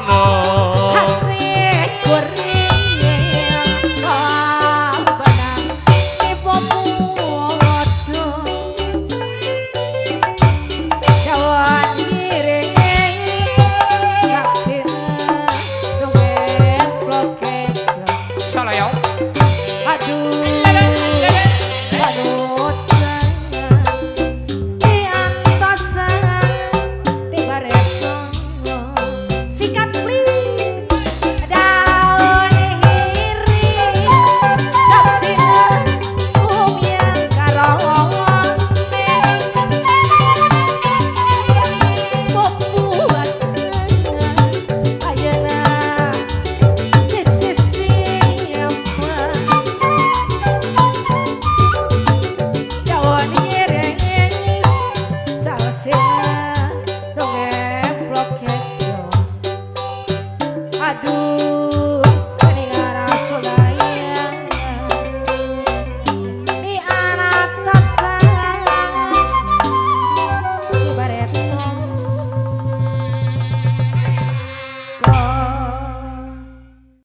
no.